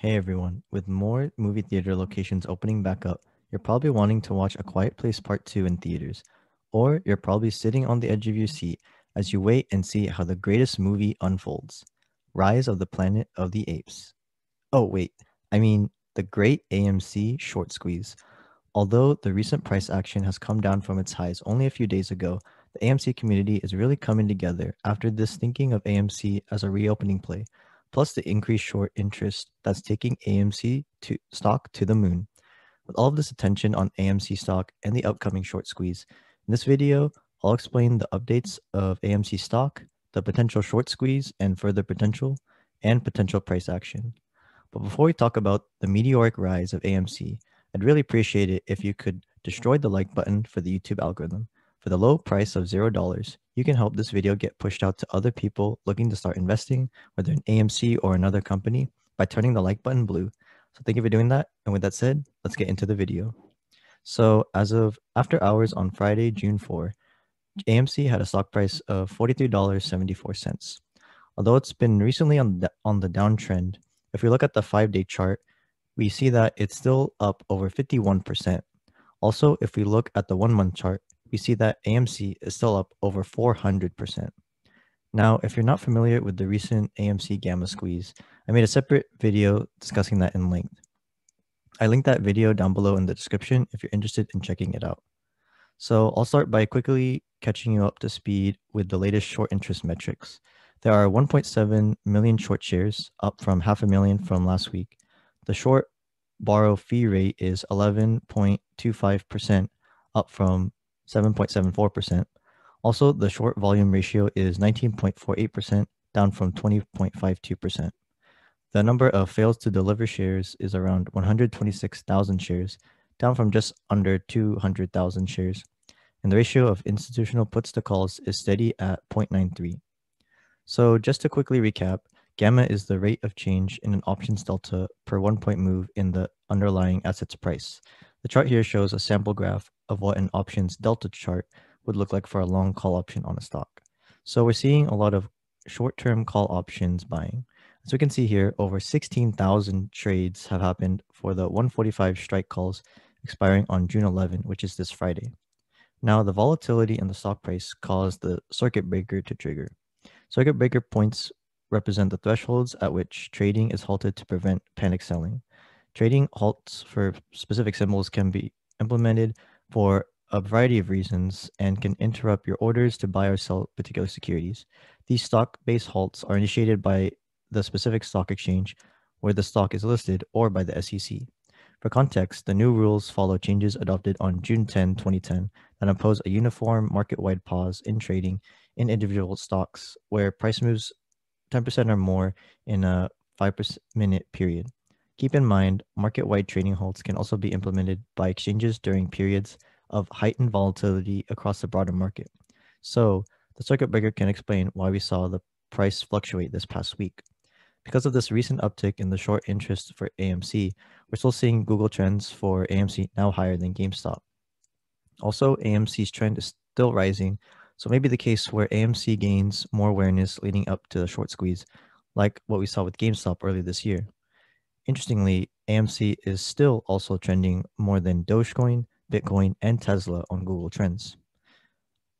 Hey everyone, with more movie theater locations opening back up, you're probably wanting to watch A Quiet Place Part 2 in theaters. Or you're probably sitting on the edge of your seat as you wait and see how the greatest movie unfolds Rise of the Planet of the Apes. Oh, wait, I mean, the great AMC short squeeze. Although the recent price action has come down from its highs only a few days ago, the AMC community is really coming together after this thinking of AMC as a reopening play plus the increased short interest that's taking AMC to stock to the moon. With all of this attention on AMC stock and the upcoming short squeeze, in this video, I'll explain the updates of AMC stock, the potential short squeeze and further potential, and potential price action. But before we talk about the meteoric rise of AMC, I'd really appreciate it if you could destroy the like button for the YouTube algorithm. For the low price of $0, you can help this video get pushed out to other people looking to start investing, whether in AMC or another company, by turning the like button blue. So thank you for doing that. And with that said, let's get into the video. So as of after hours on Friday, June 4, AMC had a stock price of $43.74. Although it's been recently on the, on the downtrend, if we look at the five-day chart, we see that it's still up over 51%. Also, if we look at the one-month chart, we see that AMC is still up over 400%. Now, if you're not familiar with the recent AMC Gamma Squeeze, I made a separate video discussing that in length. I linked that video down below in the description if you're interested in checking it out. So I'll start by quickly catching you up to speed with the latest short interest metrics. There are 1.7 million short shares, up from half a million from last week. The short borrow fee rate is 11.25%, up from 7.74%. Also, the short volume ratio is 19.48%, down from 20.52%. The number of fails to deliver shares is around 126,000 shares, down from just under 200,000 shares. And the ratio of institutional puts to calls is steady at 0.93. So, just to quickly recap, gamma is the rate of change in an options delta per one point move in the underlying asset's price. The chart here shows a sample graph of what an options delta chart would look like for a long call option on a stock. So we're seeing a lot of short-term call options buying. As we can see here, over 16,000 trades have happened for the 145 strike calls expiring on June 11, which is this Friday. Now, the volatility in the stock price caused the circuit breaker to trigger. Circuit breaker points represent the thresholds at which trading is halted to prevent panic selling. Trading halts for specific symbols can be implemented for a variety of reasons and can interrupt your orders to buy or sell particular securities. These stock based halts are initiated by the specific stock exchange where the stock is listed or by the SEC. For context, the new rules follow changes adopted on June 10, 2010, that impose a uniform market wide pause in trading in individual stocks where price moves 10% or more in a 5 minute period. Keep in mind, market-wide trading halts can also be implemented by exchanges during periods of heightened volatility across the broader market. So, the circuit breaker can explain why we saw the price fluctuate this past week. Because of this recent uptick in the short interest for AMC, we're still seeing Google trends for AMC now higher than GameStop. Also, AMC's trend is still rising, so maybe the case where AMC gains more awareness leading up to the short squeeze, like what we saw with GameStop earlier this year. Interestingly, AMC is still also trending more than Dogecoin, Bitcoin, and Tesla on Google Trends.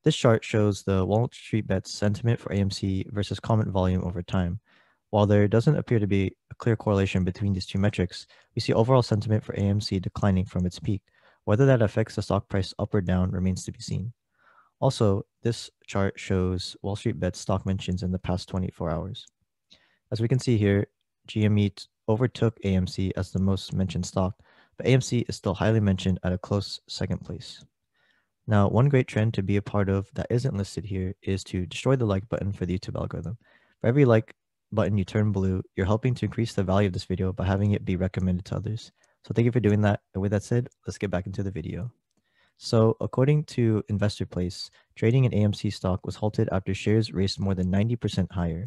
This chart shows the Wall Street Bets sentiment for AMC versus comment volume over time. While there doesn't appear to be a clear correlation between these two metrics, we see overall sentiment for AMC declining from its peak. Whether that affects the stock price up or down remains to be seen. Also, this chart shows Wall Street Bets stock mentions in the past 24 hours. As we can see here, GME overtook AMC as the most mentioned stock, but AMC is still highly mentioned at a close second place. Now, one great trend to be a part of that isn't listed here is to destroy the like button for the YouTube algorithm. For every like button you turn blue, you're helping to increase the value of this video by having it be recommended to others. So thank you for doing that. And with that said, let's get back into the video. So according to InvestorPlace, trading in AMC stock was halted after shares raced more than 90% higher.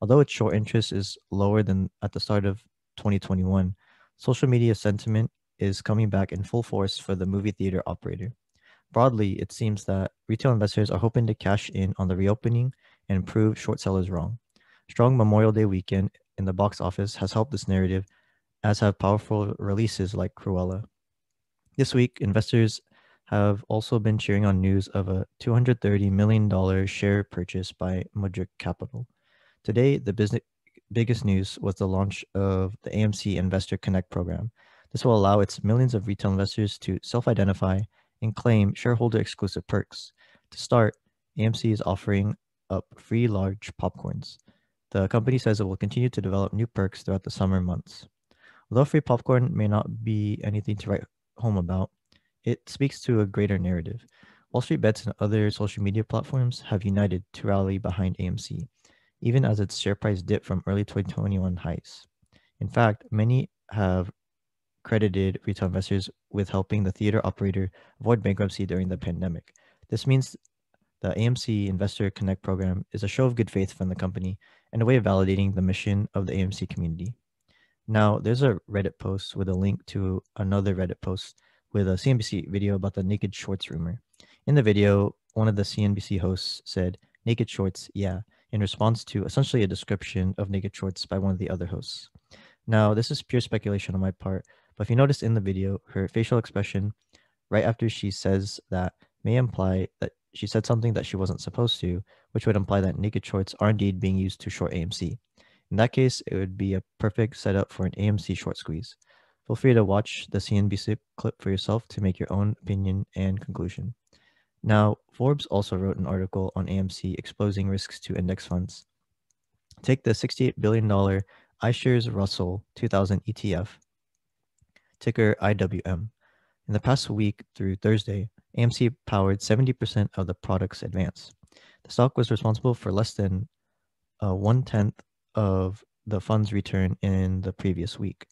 Although its short interest is lower than at the start of 2021, social media sentiment is coming back in full force for the movie theater operator. Broadly, it seems that retail investors are hoping to cash in on the reopening and prove short sellers wrong. Strong Memorial Day weekend in the box office has helped this narrative as have powerful releases like Cruella. This week, investors have also been cheering on news of a $230 million share purchase by Mudrick Capital. Today, the business, biggest news was the launch of the AMC Investor Connect program. This will allow its millions of retail investors to self identify and claim shareholder exclusive perks. To start, AMC is offering up free large popcorns. The company says it will continue to develop new perks throughout the summer months. Although free popcorn may not be anything to write home about, it speaks to a greater narrative. Wall Street Bets and other social media platforms have united to rally behind AMC, even as its share price dipped from early 2021 highs. In fact, many have credited retail investors with helping the theater operator avoid bankruptcy during the pandemic. This means the AMC Investor Connect program is a show of good faith from the company and a way of validating the mission of the AMC community. Now, there's a Reddit post with a link to another Reddit post with a CNBC video about the naked shorts rumor. In the video, one of the CNBC hosts said, Naked shorts, yeah, in response to essentially a description of naked shorts by one of the other hosts. Now, this is pure speculation on my part, but if you notice in the video, her facial expression right after she says that may imply that she said something that she wasn't supposed to, which would imply that naked shorts are indeed being used to short AMC. In that case, it would be a perfect setup for an AMC short squeeze. Feel free to watch the CNBC clip for yourself to make your own opinion and conclusion. Now, Forbes also wrote an article on AMC exposing risks to index funds. Take the $68 billion iShares Russell 2000 ETF, ticker IWM. In the past week through Thursday, AMC powered 70% of the product's advance. The stock was responsible for less than uh, one tenth of the fund's return in the previous week.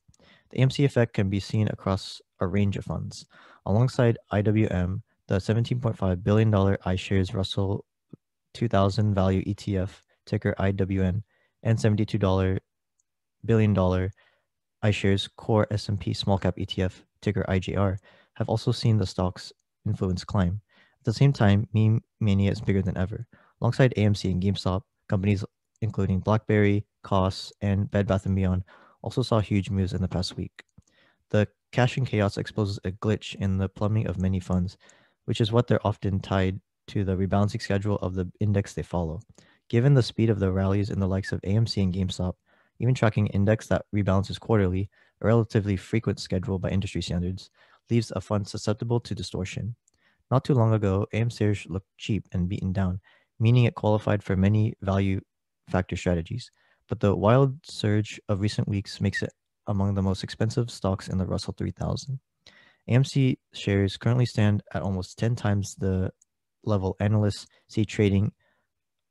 The AMC effect can be seen across a range of funds. Alongside IWM, the $17.5 billion iShares Russell 2000 Value ETF, ticker IWN, and $72 billion iShares Core S&P Small Cap ETF, ticker IJR, have also seen the stock's influence climb. At the same time, meme mania is bigger than ever. Alongside AMC and GameStop, companies including BlackBerry, Koss, and Bed Bath & Beyond also saw huge moves in the past week. The caching chaos exposes a glitch in the plumbing of many funds, which is what they're often tied to the rebalancing schedule of the index they follow. Given the speed of the rallies in the likes of AMC and GameStop, even tracking index that rebalances quarterly, a relatively frequent schedule by industry standards, leaves a fund susceptible to distortion. Not too long ago, AMC looked cheap and beaten down, meaning it qualified for many value factor strategies but the wild surge of recent weeks makes it among the most expensive stocks in the Russell 3000. AMC shares currently stand at almost 10 times the level analysts see trading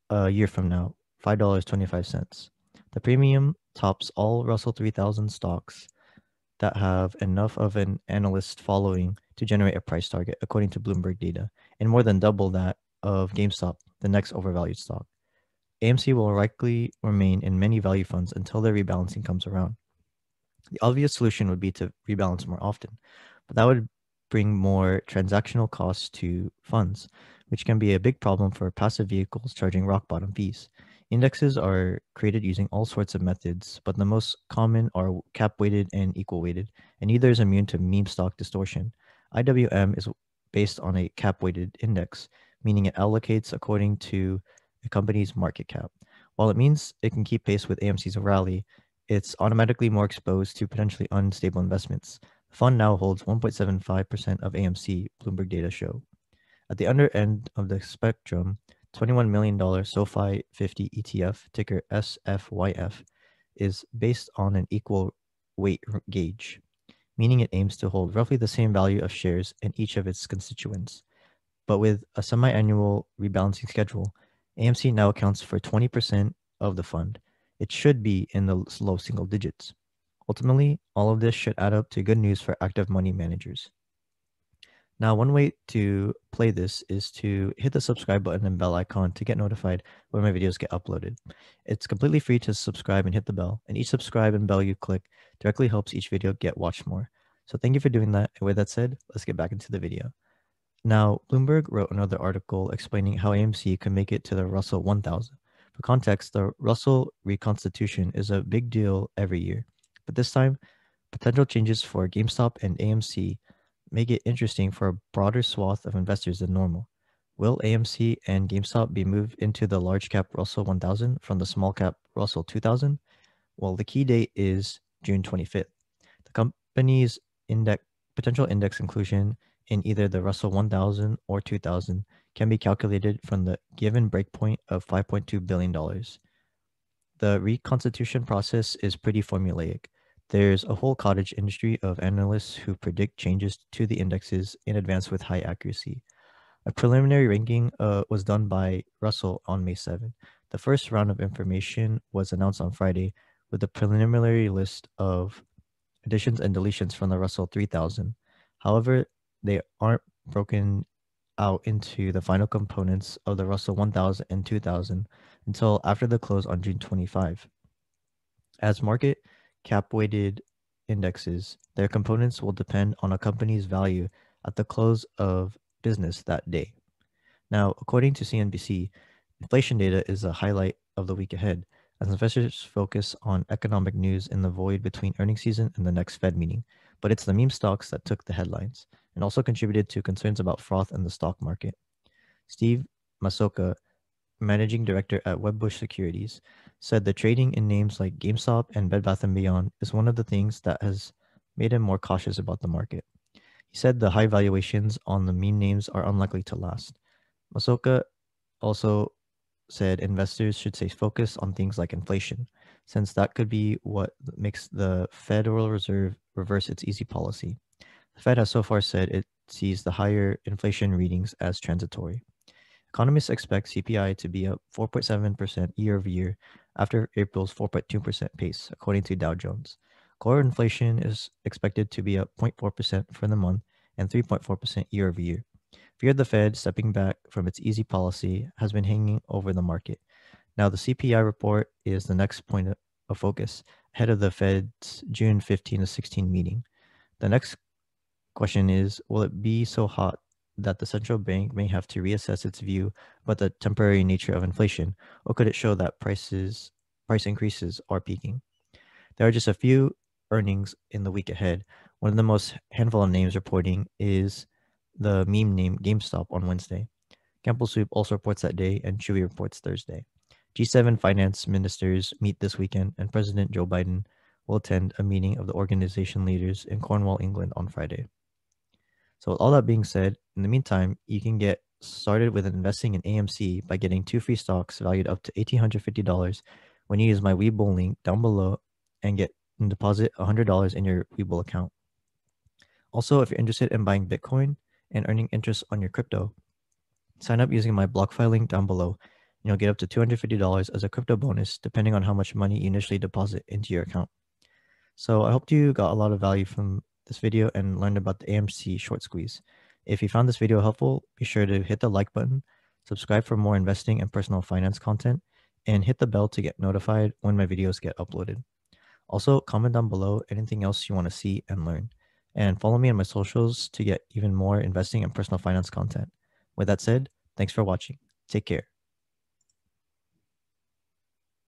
a year from now, $5.25. The premium tops all Russell 3000 stocks that have enough of an analyst following to generate a price target, according to Bloomberg data, and more than double that of GameStop, the next overvalued stock. AMC will likely remain in many value funds until their rebalancing comes around. The obvious solution would be to rebalance more often, but that would bring more transactional costs to funds, which can be a big problem for passive vehicles charging rock bottom fees. Indexes are created using all sorts of methods, but the most common are cap weighted and equal weighted, and neither is immune to meme stock distortion. IWM is based on a cap weighted index, meaning it allocates according to a company's market cap. While it means it can keep pace with AMC's rally, it's automatically more exposed to potentially unstable investments. Fund now holds 1.75% of AMC, Bloomberg data show. At the under end of the spectrum, $21 million SoFi 50 ETF, ticker SFYF, is based on an equal weight gauge, meaning it aims to hold roughly the same value of shares in each of its constituents. But with a semi annual rebalancing schedule, AMC now accounts for 20% of the fund. It should be in the low single digits. Ultimately, all of this should add up to good news for active money managers. Now, one way to play this is to hit the subscribe button and bell icon to get notified when my videos get uploaded. It's completely free to subscribe and hit the bell, and each subscribe and bell you click directly helps each video get watched more. So thank you for doing that. And with that said, let's get back into the video. Now, Bloomberg wrote another article explaining how AMC can make it to the Russell 1000. For context, the Russell reconstitution is a big deal every year, but this time, Potential changes for GameStop and AMC make it interesting for a broader swath of investors than normal. Will AMC and GameStop be moved into the large cap Russell 1000 from the small cap Russell 2000? Well, the key date is June 25th. The company's index potential index inclusion in either the Russell 1000 or 2000 can be calculated from the given breakpoint of $5.2 billion. The reconstitution process is pretty formulaic. There's a whole cottage industry of analysts who predict changes to the indexes in advance with high accuracy. A preliminary ranking uh, was done by Russell on May 7. The first round of information was announced on Friday with a preliminary list of additions and deletions from the Russell 3000. However, they aren't broken out into the final components of the Russell 1000 and 2000 until after the close on June 25. As market cap weighted indexes, their components will depend on a company's value at the close of business that day. Now, according to CNBC, inflation data is a highlight of the week ahead as investors focus on economic news in the void between earnings season and the next Fed meeting. But it's the meme stocks that took the headlines and also contributed to concerns about froth in the stock market. Steve Massocca, managing director at Wedbush Securities, said the trading in names like GameStop and Bed Bath & Beyond is one of the things that has made him more cautious about the market. He said the high valuations on the meme names are unlikely to last. Massocca also said investors should stay focused on things like inflation, since that could be what makes the Federal Reserve reverse its easy policy. The Fed has so far said it sees the higher inflation readings as transitory. Economists expect CPI to be up 4.7% year over year after April's 4.2% pace, according to Dow Jones. Core inflation is expected to be up 0.4% for the month and 3.4% year over year. Fear the Fed stepping back from its easy policy has been hanging over the market. Now, the CPI report is the next point of focus ahead of the Fed's June 15 to 16 meeting. The next question is Will it be so hot that the central bank may have to reassess its view about the temporary nature of inflation, or could it show that prices price increases are peaking? There are just a few earnings in the week ahead. One of the most handful of names reporting is the meme name GameStop on Wednesday. Campbell Soup also reports that day, and Chewy reports Thursday. G7 finance ministers meet this weekend, and President Joe Biden will attend a meeting of the organization leaders in Cornwall, England on Friday. So, with all that being said, in the meantime, you can get started with investing in AMC by getting two free stocks valued up to $1,850 when you use my Webull link down below and get and deposit $100 in your Webull account. Also, if you're interested in buying Bitcoin, and earning interest on your crypto. Sign up using my BlockFi link down below, and you'll get up to $250 as a crypto bonus, depending on how much money you initially deposit into your account. So I hope you got a lot of value from this video and learned about the AMC short squeeze. If you found this video helpful, be sure to hit the like button, subscribe for more investing and personal finance content, and hit the bell to get notified when my videos get uploaded. Also, comment down below anything else you want to see and learn and follow me on my socials to get even more investing and personal finance content. With that said, thanks for watching. Take care.